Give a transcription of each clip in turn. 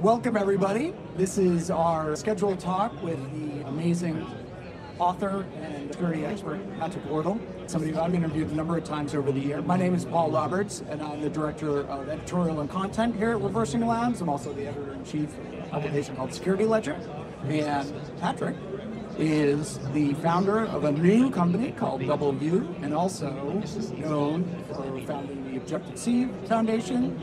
Welcome, everybody. This is our scheduled talk with the amazing author and security expert, Patrick Wardle, somebody I've interviewed a number of times over the year. My name is Paul Roberts, and I'm the director of editorial and content here at Reversing Labs. I'm also the editor in chief of a publication called Security Ledger. And Patrick is the founder of a new company called DoubleYou, and also known for founding the Objective-See Foundation,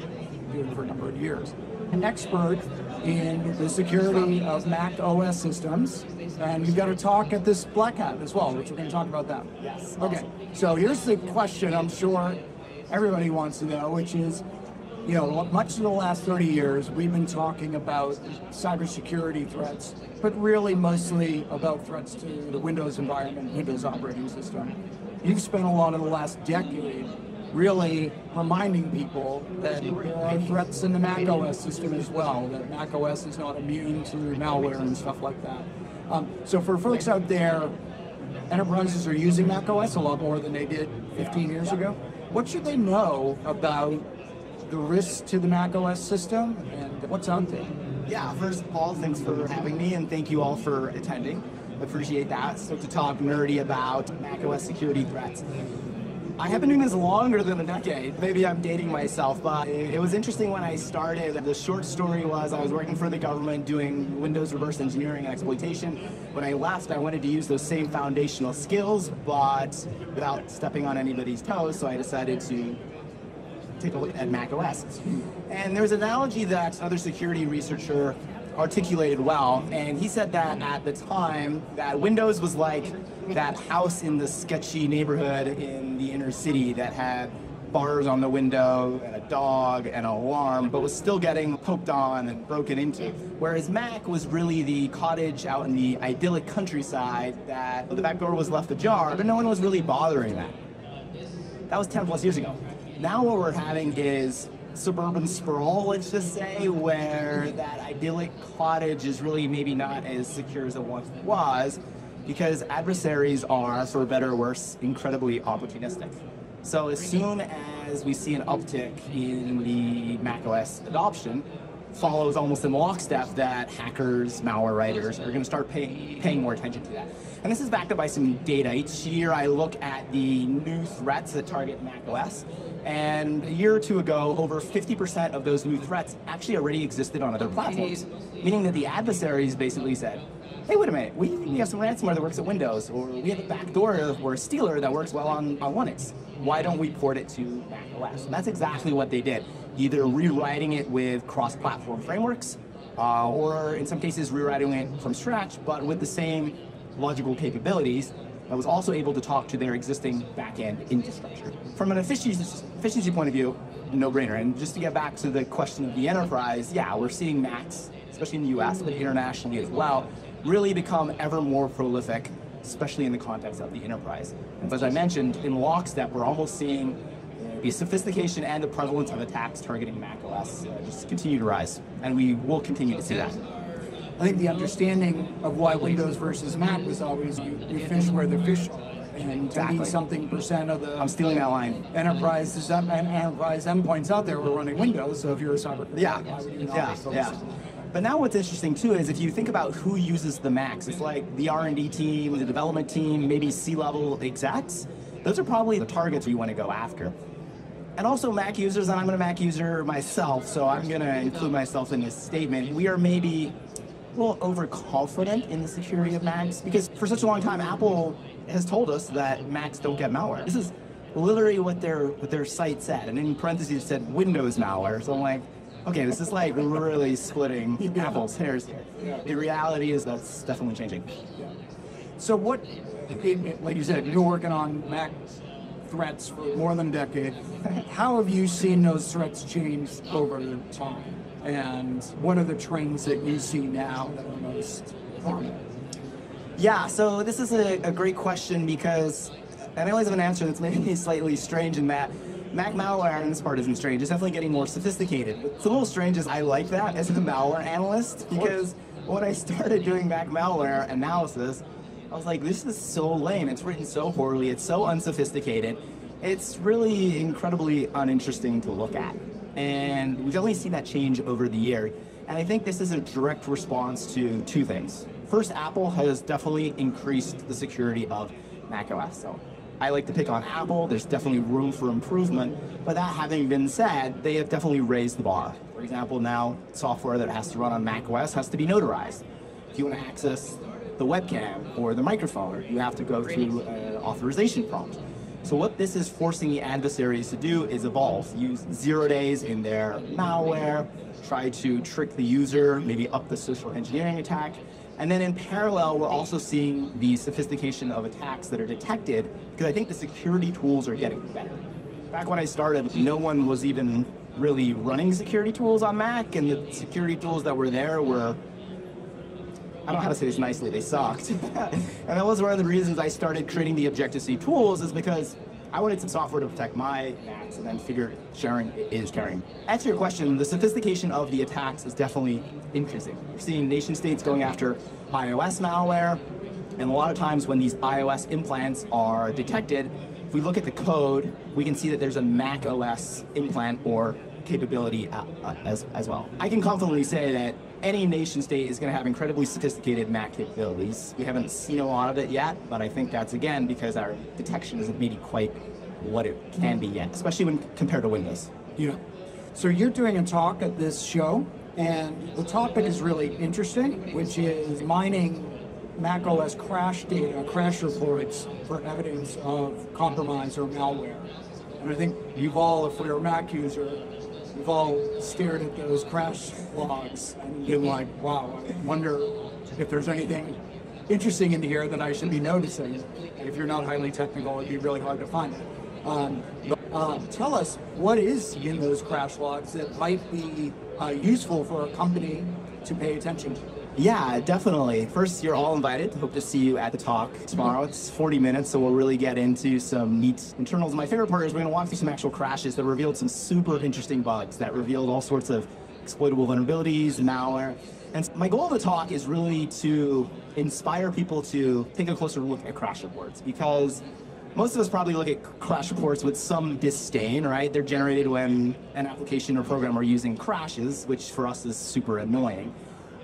doing for a number of years an expert in the security of Mac OS systems, and you've got a talk at this Black Hat as well, which we're going to talk about that. Yes. Okay, so here's the question I'm sure everybody wants to know, which is, you know, much of the last 30 years, we've been talking about cybersecurity threats, but really mostly about threats to the Windows environment, Windows operating system. You've spent a lot of the last decade really reminding people that there are threats in the Mac OS system as well, that Mac OS is not immune to malware and stuff like that. Um, so for folks out there, enterprises are using Mac OS a lot more than they did 15 years ago. What should they know about the risks to the Mac OS system and what's out there? Yeah, first of all, thanks for having me and thank you all for attending. Appreciate that. So to talk nerdy about Mac OS security threats. I have been doing this longer than a decade. Maybe I'm dating myself, but it was interesting when I started. The short story was I was working for the government doing Windows reverse engineering and exploitation. When I left, I wanted to use those same foundational skills, but without stepping on anybody's toes, so I decided to take a look at Mac OS. And there's an analogy that another security researcher articulated well, and he said that at the time that Windows was like that house in the sketchy neighborhood in the inner city that had bars on the window and a dog and an alarm, but was still getting poked on and broken into. Whereas Mac was really the cottage out in the idyllic countryside that the back door was left ajar, but no one was really bothering that. That was 10 plus years ago. Now what we're having is suburban sprawl, let's just say, where that idyllic cottage is really maybe not as secure as it once was, because adversaries are, for better or worse, incredibly opportunistic. So as soon as we see an uptick in the macOS adoption, follows almost in lockstep that hackers, malware writers are going to start pay, paying more attention to that. And this is backed up by some data. Each year I look at the new threats that target macOS. And a year or two ago, over 50% of those new threats actually already existed on other platforms, meaning that the adversaries basically said, hey, wait a minute, we, we have some ransomware that works at Windows, or we have a backdoor or a stealer that works well on, on Linux. Why don't we port it to Mac OS? And that's exactly what they did, either rewriting it with cross-platform frameworks, uh, or in some cases rewriting it from scratch, but with the same logical capabilities that was also able to talk to their existing back-end infrastructure. From an efficiency, point of view, no-brainer. And just to get back to the question of the enterprise, yeah, we're seeing Macs, especially in the US, but internationally as well, really become ever more prolific, especially in the context of the enterprise. And as I mentioned, in lockstep, we're almost seeing the sophistication and the prevalence of attacks targeting Mac OS uh, just continue to rise, and we will continue to see that. I think the understanding of why Windows versus Mac was always you, you fish where the fish are. And exactly. something percent of the I'm stealing that line. Enterprise enterprise endpoints out there were running Windows. So if you're a cyber yeah, yeah, yeah. But now what's interesting too is if you think about who uses the Macs, it's like the R&D team, the development team, maybe C-level execs. Those are probably the targets you want to go after. And also Mac users, and I'm a Mac user myself, so I'm going to include myself in this statement. We are maybe a little overconfident in the security of Macs because for such a long time, Apple has told us that Macs don't get malware. This is literally what their what their site said, and in parentheses it said Windows malware. So I'm like, okay, this is like really splitting yeah. apples hairs here. Yeah. The reality is that's definitely changing. So what, like you said, you're working on Mac threats for more than a decade. How have you seen those threats change over time? And what are the trends that you see now that are most prominent? Yeah, so this is a, a great question because, and I always have an answer that's maybe slightly strange in that Mac malware, and this part isn't strange, it's definitely getting more sophisticated. What's a little strange is I like that as a malware analyst because when I started doing Mac malware analysis, I was like, this is so lame. It's written so poorly. It's so unsophisticated. It's really incredibly uninteresting to look at. And we've only seen that change over the year. And I think this is a direct response to two things. First, Apple has definitely increased the security of macOS. So I like to pick on Apple. There's definitely room for improvement. But that having been said, they have definitely raised the bar. For example, now software that has to run on macOS has to be notarized. If you want to access the webcam or the microphone, you have to go through an authorization prompt. So what this is forcing the adversaries to do is evolve, use zero days in their malware, try to trick the user, maybe up the social engineering attack. And then in parallel, we're also seeing the sophistication of attacks that are detected because I think the security tools are getting better. Back when I started, no one was even really running security tools on Mac, and the security tools that were there were I don't know how to say this nicely, they sucked. and that was one of the reasons I started creating the Objective-See tools is because I wanted some software to protect my Macs and then figure sharing is caring. Answer your question, the sophistication of the attacks is definitely increasing. We're seeing nation states going after iOS malware, and a lot of times when these iOS implants are detected, if we look at the code, we can see that there's a Mac OS implant or capability uh, uh, as, as well. I can confidently say that any nation state is going to have incredibly sophisticated Mac capabilities. We haven't seen a lot of it yet, but I think that's again because our detection isn't maybe quite what it can be yet, especially when compared to Windows. Yeah. So you're doing a talk at this show, and the topic is really interesting, which is mining macOS crash data, crash reports for evidence of compromise or malware. And I think you've all, if you're a Mac user, we've all stared at those crash logs and been like, wow, I wonder if there's anything interesting in here that I should be noticing. If you're not highly technical, it'd be really hard to find it. Um, but, uh, tell us what is in those crash logs that might be uh, useful for a company to pay attention to. Yeah, definitely. First, you're all invited. Hope to see you at the talk tomorrow. It's 40 minutes, so we'll really get into some neat internals. My favorite part is we're going to walk through some actual crashes that revealed some super interesting bugs that revealed all sorts of exploitable vulnerabilities, and malware. And my goal of the talk is really to inspire people to take a closer look at crash reports because most of us probably look at crash reports with some disdain, right? They're generated when an application or program are using crashes, which for us is super annoying.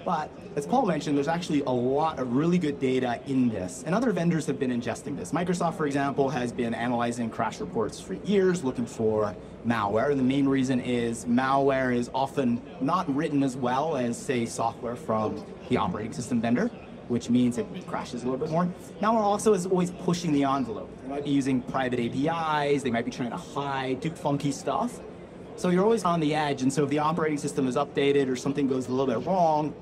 But as Paul mentioned, there's actually a lot of really good data in this, and other vendors have been ingesting this. Microsoft, for example, has been analyzing crash reports for years, looking for malware, and the main reason is malware is often not written as well as, say, software from the operating system vendor, which means it crashes a little bit more. Malware also is always pushing the envelope. They might be using private APIs, they might be trying to hide, do funky stuff. So you're always on the edge, and so if the operating system is updated or something goes a little bit wrong,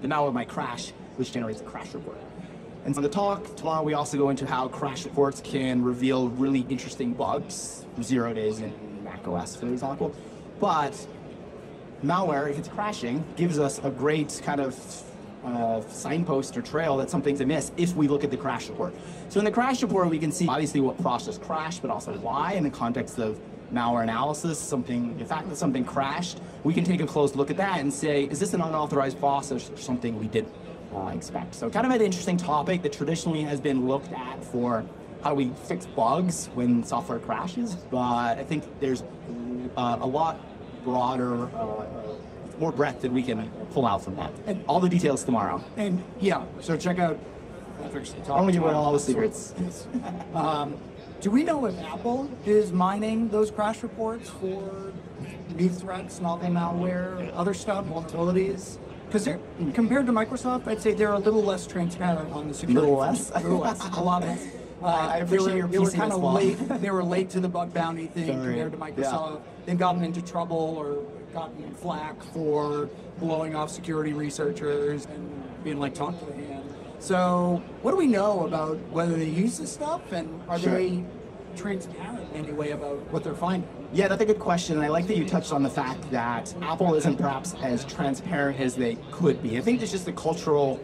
the malware might crash, which generates a crash report. And so in the talk tomorrow, we also go into how crash reports can reveal really interesting bugs, zero days in Mac OS, for example. But malware, if it's crashing, gives us a great kind of uh, signpost or trail that something's amiss if we look at the crash report. So in the crash report, we can see obviously what process crashed, but also why in the context of malware analysis, something, the fact that something crashed, we can take a close look at that and say, is this an unauthorized process or something we didn't uh, expect? So kind of an interesting topic that traditionally has been looked at for how do we fix bugs when software crashes, but I think there's uh, a lot broader, uh, more breadth that we can pull out from that. And all the details tomorrow. And yeah, so check out I'm gonna give away all the secrets. Um, do we know if Apple is mining those crash reports for new threats, novel malware, other stuff, vulnerabilities? Because compared to Microsoft, I'd say they're a little less transparent on the security. Little less? front. little less. A lot less. Uh, I they appreciate were, your they were kind of well. late. They were late to the bug bounty thing Sorry. compared to Yeah. Microsoft. They've gotten into trouble or gotten flack for blowing off security researchers and being like talk to the hand. So, what do we know about whether they use this stuff and are Sure. they transparent in any way about what they're finding? Yeah, that's a good question. And I like that you touched on the fact that Apple isn't perhaps as transparent as they could be. I think it's just a cultural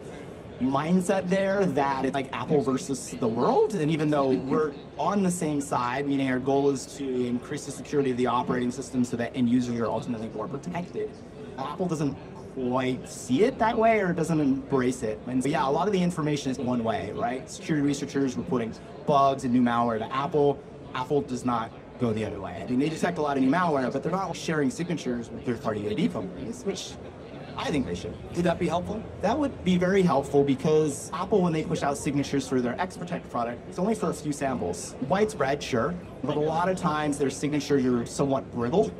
mindset there that it's like Apple versus the world. And even though we're on the same side, meaning our goal is to increase the security of the operating system so that end users are ultimately more protected, Apple doesn't quite see it that way or doesn't embrace it. And so, yeah, a lot of the information is one way, right? Security researchers reporting bugs and new malware to Apple. Apple does not go the other way. I mean, they detect a lot of new malware, but they're not sharing signatures with third-party ID companies, which I think they should. Would that be helpful? That would be very helpful because Apple, when they push out signatures for their XProtect product, it's only for a few samples. Widespread, sure, but a lot of times their signatures are somewhat brittle,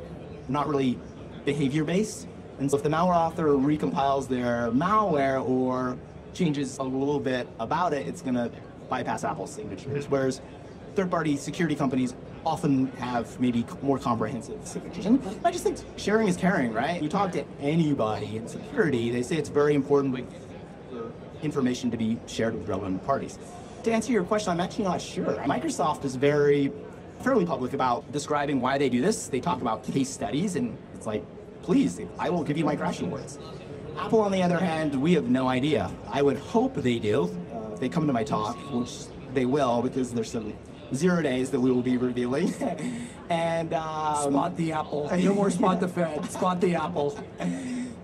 not really behavior based. And so if the malware author recompiles their malware or changes a little bit about it, it's going to bypass Apple's signatures. Whereas third party security companies often have maybe more comprehensive signatures. And I just think sharing is caring, right? You talk to anybody in security, they say it's very important for information to be shared with relevant parties. To answer your question, I'm actually not sure. Microsoft is very fairly public about describing why they do this. They talk about case studies, and it's like, please, I will give you my crashing words. Apple, on the other hand, we have no idea. I would hope they do. Uh, they come to my talk, which they will, because there's some zero days that we will be revealing. and um, Spot the apple. No more spot the Fed. Spot the apple.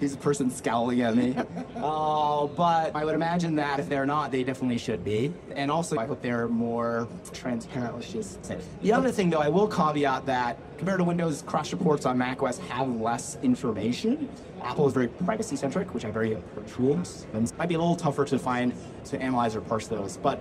He's a person scowling at me. uh, but I would imagine that if they're not, they definitely should be. And also, I hope they're more transparent. Let's just say. The other thing, though, I will caveat that compared to Windows, crash reports on macOS have less information. Apple is very privacy centric, which I very appreciate. And it might be a little tougher to find, to analyze or parse those. But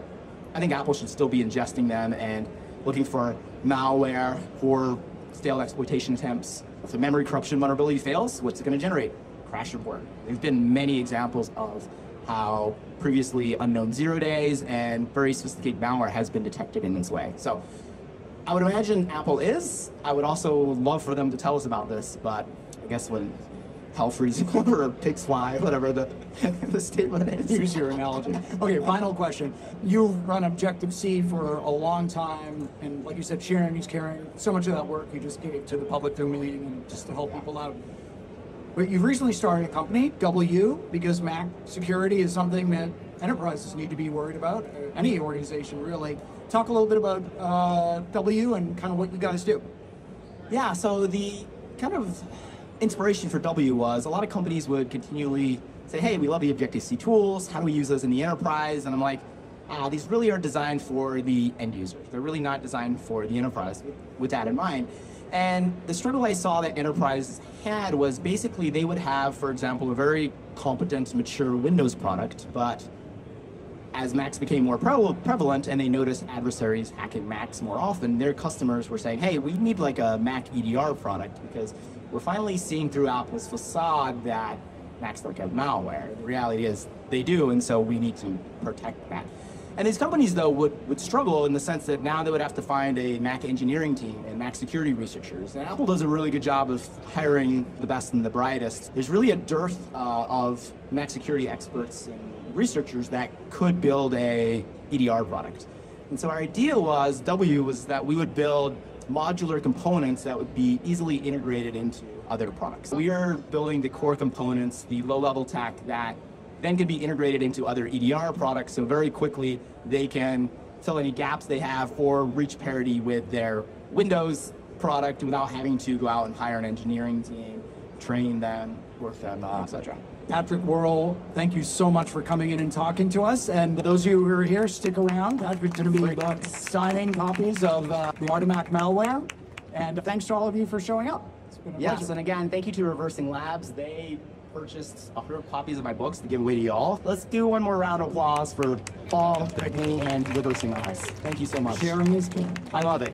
I think Apple should still be ingesting them and looking for malware or stale exploitation attempts. If the memory corruption vulnerability fails, what's it going to generate? Crash report. There's been many examples of how previously unknown zero days and very sophisticated malware has been detected in this way. So I would imagine Apple is. I would also love for them to tell us about this, but I guess when hell freezing over pigs fly, whatever the, the statement is. Use your analogy. Okay, final question. You've run Objective C for a long time, and like you said, sharing is caring. So much of that work you just gave to the public domain and just to help people out. But you've recently started a company, DoubleYou, because Mac security is something that enterprises need to be worried about. uh, Any organization, really. Talk a little bit about uh, DoubleYou and kind of what you guys do. Yeah, so the kind of inspiration for DoubleYou was a lot of companies would continually say, hey, we love the Objective-See tools. How do we use those in the enterprise? And I'm like, ah, these really are designed for the end users. They're really not designed for the enterprise with, with that in mind. And the struggle I saw that enterprise had was basically they would have, for example, a very competent, mature Windows product, but as Macs became more pre- prevalent and they noticed adversaries hacking Macs more often, their customers were saying, hey, we need like a Mac EDR product because we're finally seeing through Apple's facade that Macs don't malware. The reality is they do, and so we need to protect that. And these companies, though, would, would struggle in the sense that now they would have to find a Mac engineering team and Mac security researchers. And Apple does a really good job of hiring the best and the brightest. There's really a dearth uh, of Mac security experts and researchers that could build a EDR product. And so our idea was, DoubleYou was that we would build modular components that would be easily integrated into other products. We are building the core components, the low-level tech that then can be integrated into other EDR products. So very quickly they can fill any gaps they have or reach parity with their Windows product without having to go out and hire an engineering team, train them, work them, uh, etc. Patrick Wardle, thank you so much for coming in and talking to us. And those of you who are here, stick around. Patrick's going to be uh, signing copies of uh, the Art of Mac Malware. And thanks to all of you for showing up. It's been a Yes, pleasure. and again, thank you to Reversing Labs. They purchased 100 copies of my books to give away to y'all. Let's do one more round of applause for Paul, Brittany, and Reversing Labs. Thank you so much. Sharing is. I love it.